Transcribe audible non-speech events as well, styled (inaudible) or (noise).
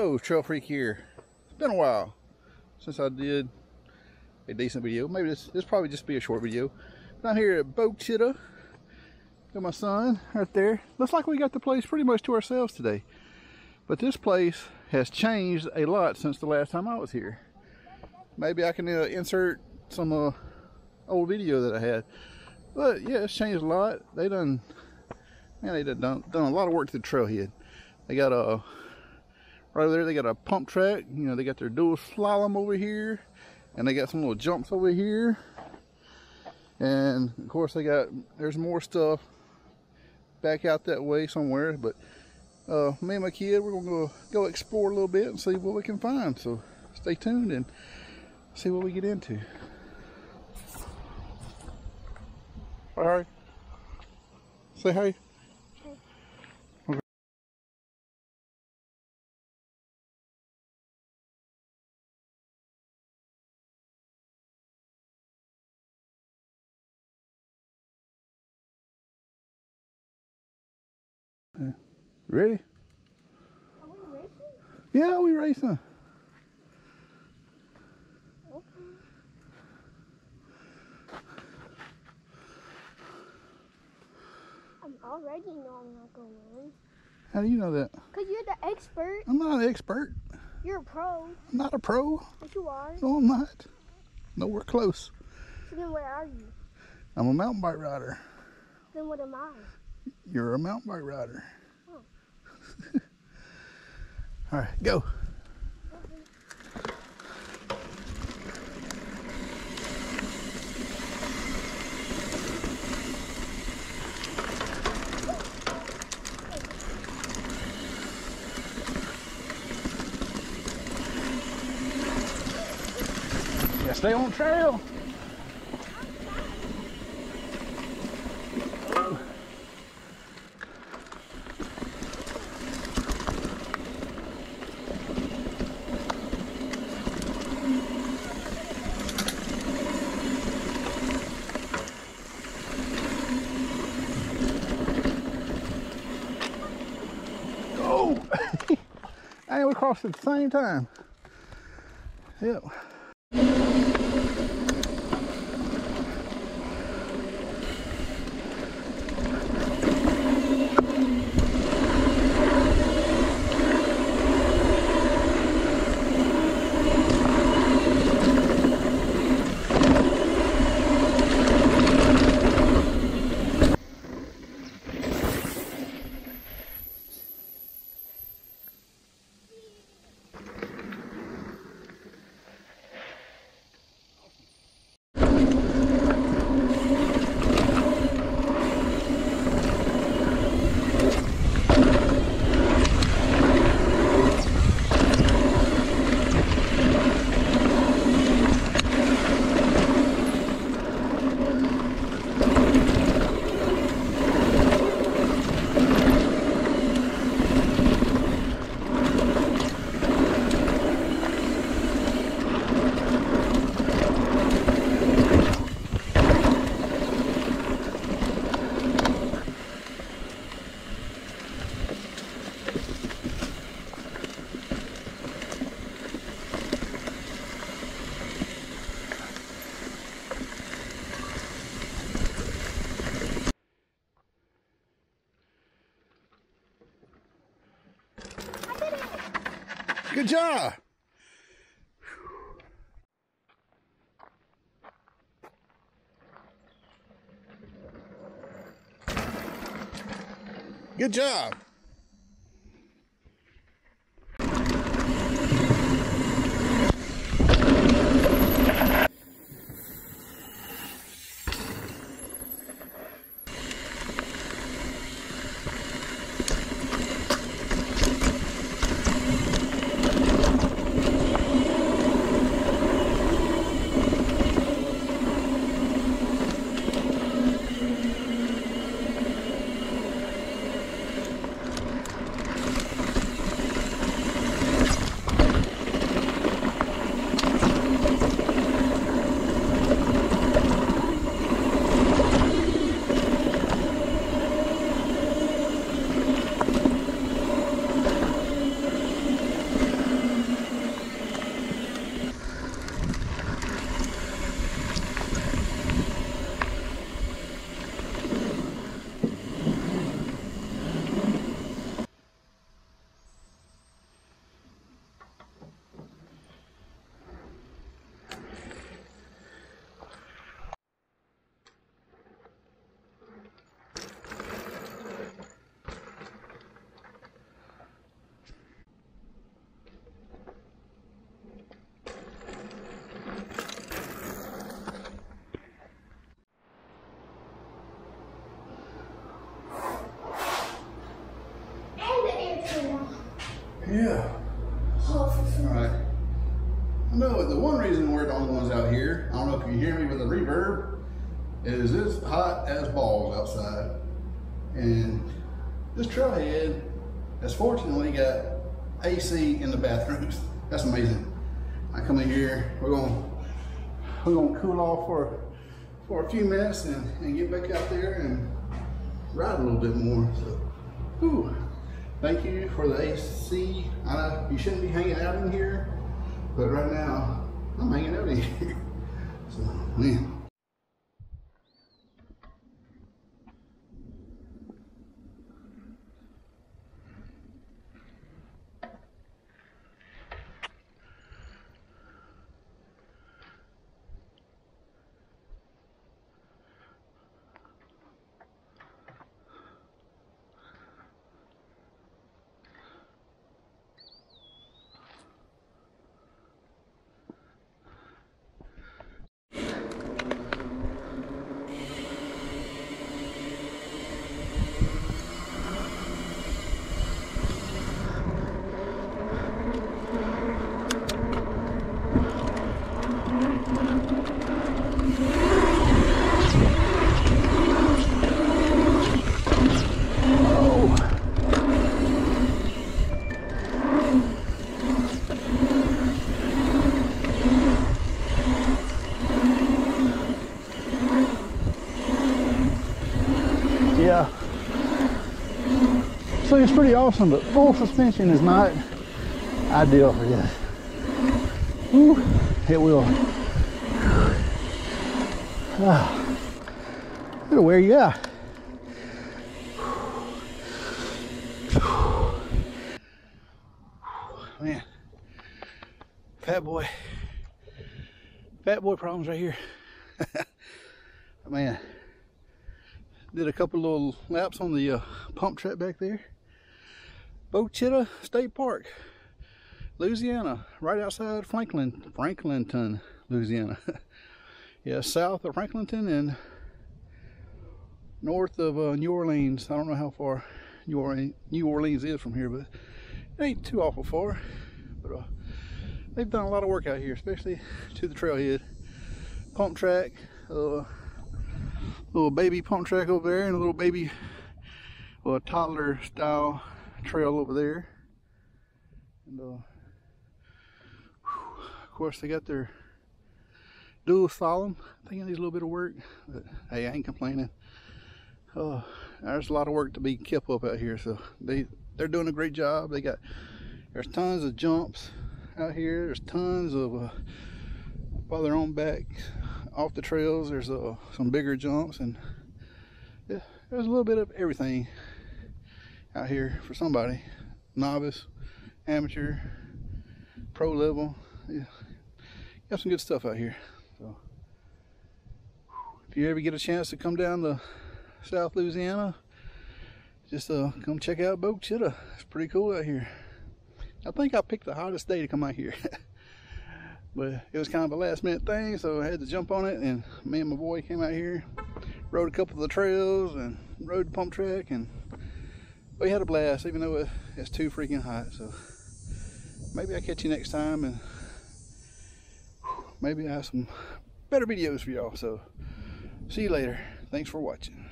Hello, Trail Freek here. It's been a while since I did a decent video. Maybe this this probably just be a short video. But I'm here at Bogue Got my son right there. Looks like we got the place pretty much to ourselves today. But this place has changed a lot since the last time I was here. Maybe I can uh, insert some uh, old video that I had. But yeah, it's changed a lot. They done, man, they done, done, done a lot of work to the trailhead. They got a right over there they got a pump track you know they got their dual slalom over here and they got some little jumps over here. And of course they got there's more stuff back out that way somewhere but uh, me and my kid we're gonna go, go explore a little bit and see what we can find so stay tuned and see what we get into. All right. Say hi Ready? Are we racing? Yeah, we racing. Okay. I'm already know I'm not gonna win. How do you know that? Cause you're the expert. I'm not an expert. You're a pro. I'm not a pro. Yes, you are. No, I'm not. Nowhere close. So then what are you? I'm a mountain bike rider. Then what am I? You're a mountain bike rider. Oh. (laughs) All right, go. Stay on trail. Go! Crossed at the same time. Yep. Good job. Good job. Yeah. All right. No, the one reason we're the only ones out here, I don't know if you hear me with the reverb, is it's hot as balls outside. And this trailhead has fortunately got AC in the bathrooms. (laughs) That's amazing. I come in here, we're gonna we're gonna cool off for for a few minutes and, and get back out there and ride a little bit more. So whew thank you for the AC. I know you shouldn't be hanging out in here, but right now I'm hanging out in here. (laughs) So, man. Yeah. So it's pretty awesome, but full suspension is not ideal for this. Whew, it will. Ah, it'll wear you out. Man, fat boy, fat boy problems right here. (laughs) Man did a couple little laps on the uh, pump track back there. Bogue Chitto State Park, Louisiana, right outside Franklin, Franklinton, Louisiana. (laughs) yeah, south of Franklinton and north of uh, New Orleans. I don't know how far New Orleans, New Orleans is from here, but it ain't too awful far. But uh, they've done a lot of work out here, especially to the trailhead. Pump track, uh, little baby pump track over there and a little baby well toddler style trail over there. And uh, of course they got their dual slalom I think it needs a little bit of work but hey I ain't complaining. Uh, there's a lot of work to be kept up out here so they they're doing a great job. They got there's tons of jumps out here. There's tons of uh, by their own back off the trails there's uh, some bigger jumps and yeah, there's a little bit of everything out here for somebody. Novice amateur pro level. Yeah. Got some good stuff out here. So if you ever get a chance to come down to south louisiana just uh come check out bogue Chitto. it's pretty cool out here. I think i picked the hottest day to come out here. (laughs) But it was kind of a last minute thing so I had to jump on it and me and my boy came out here rode a couple of the trails and rode the pump track and we had a blast even though it, it's too freaking hot so maybe I'll catch you next time and maybe I have some better videos for y'all so see you later. Thanks for watching